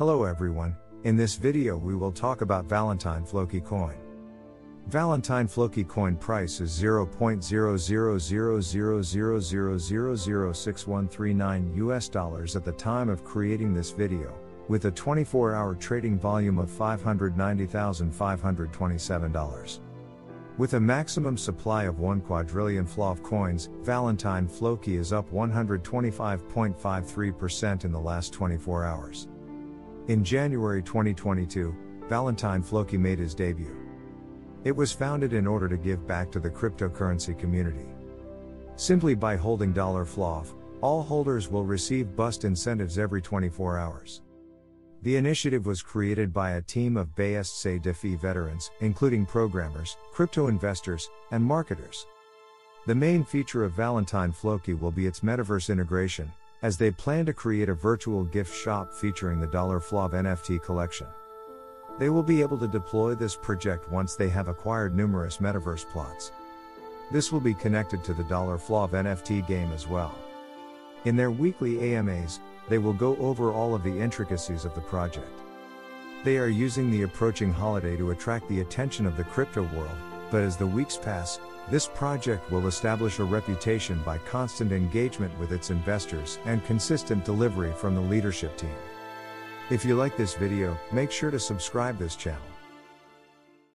Hello everyone, in this video we will talk about Valentine Floki coin. Valentine Floki coin price is 0.0000006139 US dollars at the time of creating this video, with a 24-hour trading volume of $590,527. With a maximum supply of 1 quadrillion FLOV coins, Valentine Floki is up 125.53% in the last 24 hours. In January 2022, Valentine Floki made his debut. It was founded in order to give back to the cryptocurrency community. Simply by holding dollar FLOV, all holders will receive BUSD incentives every 24 hours. The initiative was created by a team of BSC DeFi veterans, including programmers, crypto investors, and marketers. The main feature of Valentine Floki will be its metaverse integration, as they plan to create a virtual gift shop featuring the Dollar FLOV NFT collection. They will be able to deploy this project once they have acquired numerous metaverse plots. This will be connected to the Dollar FLOV NFT game as well. In their weekly AMAs, they will go over all of the intricacies of the project. They are using the approaching holiday to attract the attention of the crypto world, but as the weeks pass, this project will establish a reputation by constant engagement with its investors and consistent delivery from the leadership team. If you like this video, make sure to subscribe this channel.